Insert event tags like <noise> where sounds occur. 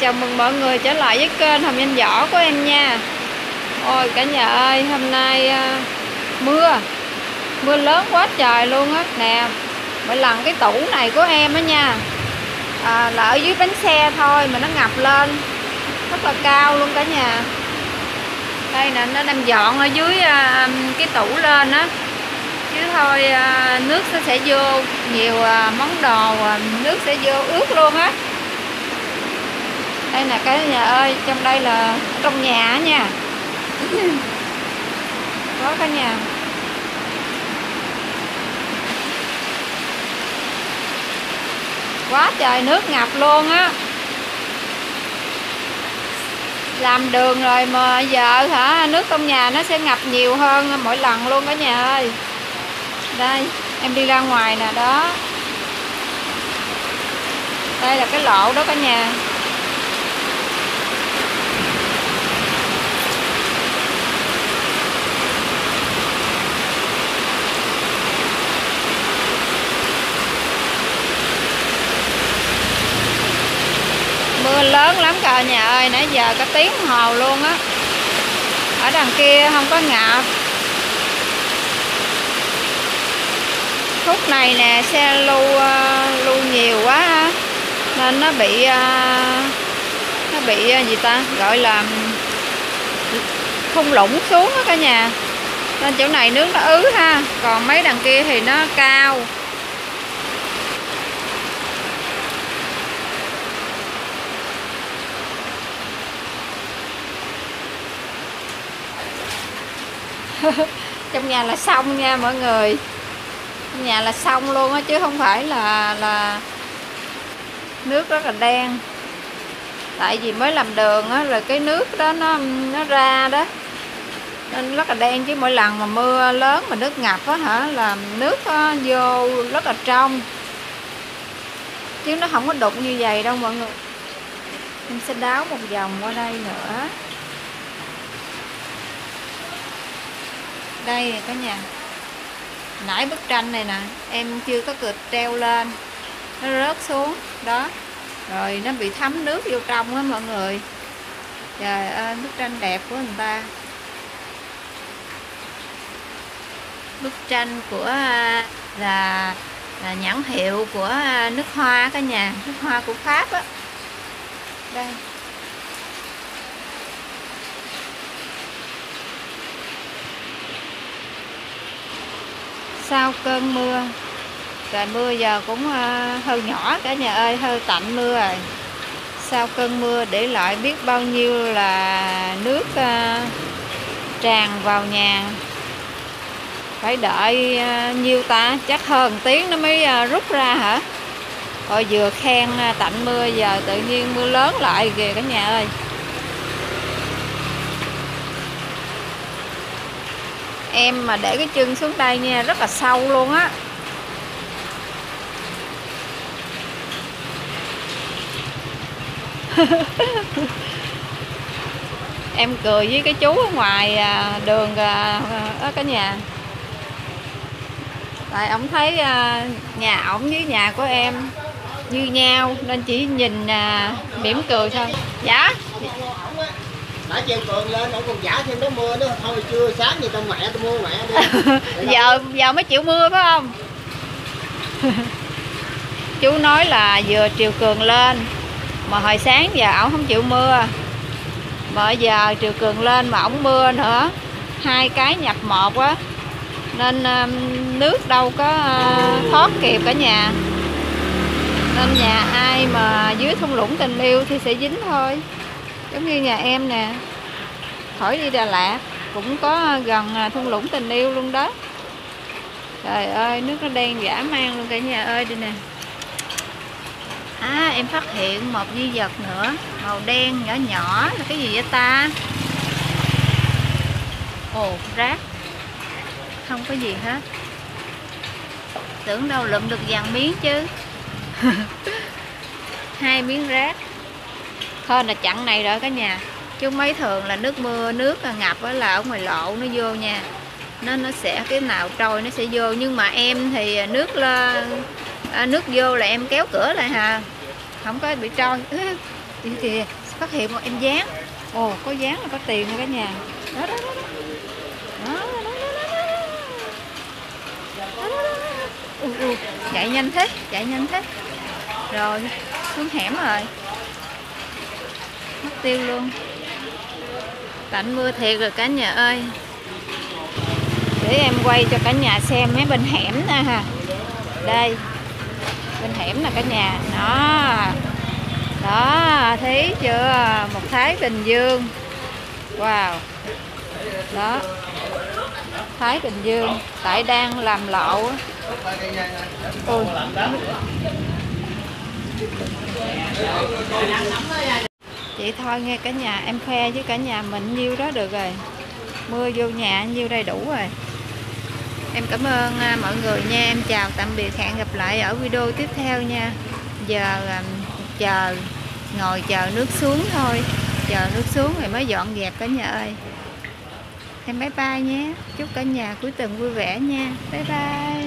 chào mừng mọi người trở lại với kênh Hồng Danh Võ của em nha. Ôi cả nhà ơi hôm nay à, mưa. Mưa lớn quá trời luôn á. Nè mỗi lần cái tủ này của em á nha à, Là ở dưới bánh xe thôi mà nó ngập lên. Rất là cao luôn cả nhà. Đây nè nó đang dọn ở dưới à, cái tủ lên á. Chứ thôi à, nước nó sẽ vô nhiều à, món đồ à, nước sẽ vô ướt luôn á đây là cái nhà ơi trong đây là trong nhà nha. <coughs> Có cả nhà. Quá trời nước ngập luôn á. Làm đường rồi mà giờ hả nước trong nhà nó sẽ ngập nhiều hơn mỗi lần luôn cả nhà ơi. Đây em đi ra ngoài nè đó. Đây là cái lỗ đó cả nhà mưa lớn lắm cả, nhà ơi, nãy giờ cả tiếng hồ luôn á. Ở đằng kia không có ngập. Khúc này nè, xe lưu ờ, lưu nhiều quá nên nó bị ờ, nó bị ờ, gì ta, gọi là không lũng xuống đó cả nhà. Nên chỗ này nước nó ứ ha, còn mấy đằng kia thì nó cao. <laughs> trong nhà là xong nha mọi người. Trong nhà là xong luôn á, chứ không phải là là nước rất là đen. Tại vì mới làm đường á, rồi cái nước đó nó nó ra đó. Nên rất là đen chứ mỗi lần mà mưa lớn mà nước ngập á hả, là nước vô rất là trong. Chứ nó không có đục như vậy đâu mọi người. Em sẽ đáo một vòng qua đây nữa. Đây cả nhà. Nãy bức tranh này nè, em chưa có cực treo lên. Nó rớt xuống, đó. Rồi nó bị thấm nước vô trong á mọi người. Trời ơi, bức tranh đẹp của người ta. Bức tranh của à, là là nhãn hiệu của à, nước hoa cả nhà. Nước hoa của pháp á. Đây. Sau cơn mưa. Trời mưa giờ cũng uh, hơi nhỏ cả nhà ơi hơi tạnh mưa rồi. Sau cơn mưa để lại biết bao nhiêu là nước uh, tràn vào nhà. Phải đợi uh, nhiêu ta? Chắc hơn tiếng nó mới uh, rút ra hả? Rồi vừa khen tạnh mưa giờ tự nhiên mưa lớn lại kìa cả nhà ơi. Em mà để cái chân xuống đây nha, rất là sâu luôn á. <laughs> Em cười với cái chú ở ngoài à, đường à, ở cả nhà. Tại ông thấy à, nhà ổng với nhà của em như nhau, nên chỉ nhìn mỉm cười thôi. Dạ? Nãy treo cường lên, ông còn giả thêm đó mưa nữa. Thôi, chưa, sáng gì tao mẹ, tao mua mẹ đi. <laughs> Giờ giờ mới chịu mưa, phải không? <laughs> Chú nói là vừa triều cường lên, mà hồi sáng giờ ổng không chịu mưa. Mà giờ triều cường lên mà ổng mưa nữa, hai cái nhập một á. Nên um, nước đâu có uh, thoát kịp cả nhà. Nên nhà ai mà dưới thung lũng tình yêu thì sẽ dính thôi giống như nhà em nè. Khỏi đi Đà Lạt, cũng có gần à, thung lũng tình yêu luôn đó. Trời ơi, nước nó đen dã man luôn cả nhà ơi đây nè. À em phát hiện một di vật nữa, màu đen nhỏ nhỏ, là cái gì vậy ta? Ồ, rác. Không có gì hết. Tưởng đâu lụm được vàng miếng chứ. <laughs> Hai miếng rác thôi là chặn này rồi cả nhà. Chứ mấy thường là nước mưa nước ngập là ở ngoài lộ nó vô nha. Nó nó sẽ cái nào trôi nó sẽ vô. Nhưng mà em thì nước là nước vô là em kéo cửa lại hà. Không có bị trôi. <laughs> Đi kìa phát hiện một em dán. Ồ có dán là có tiền nha cả nhà. Đó đó đó. Đó. Đó, đó, đó, đó, Ui, ui, chạy nhanh thế chạy nhanh thế. Rồi xuống hẻm rồi mất tiêu luôn. Cảnh mưa thiệt rồi, cả nhà ơi. Để em quay cho cả nhà xem mấy bên hẻm nè ha. Đây, bên hẻm nè cả nhà. Đó. Đó, thấy chưa? Một thái bình dương. Wow. Đó. Thái bình dương, tại đang làm lậu ôi vậy thôi, nghe cả nhà, em khoe với cả nhà mình nhiêu đó được rồi. Mưa vô nhà nhiêu đầy đủ rồi. Em cảm ơn à, mọi người nha. Em chào tạm biệt, hẹn gặp lại ở video tiếp theo nha. Giờ à, chờ, ngồi chờ nước xuống thôi. Chờ nước xuống rồi mới dọn dẹp cả nhà ơi. Em bye bye nhé. Chúc cả nhà cuối tuần vui vẻ nha. Bye bye.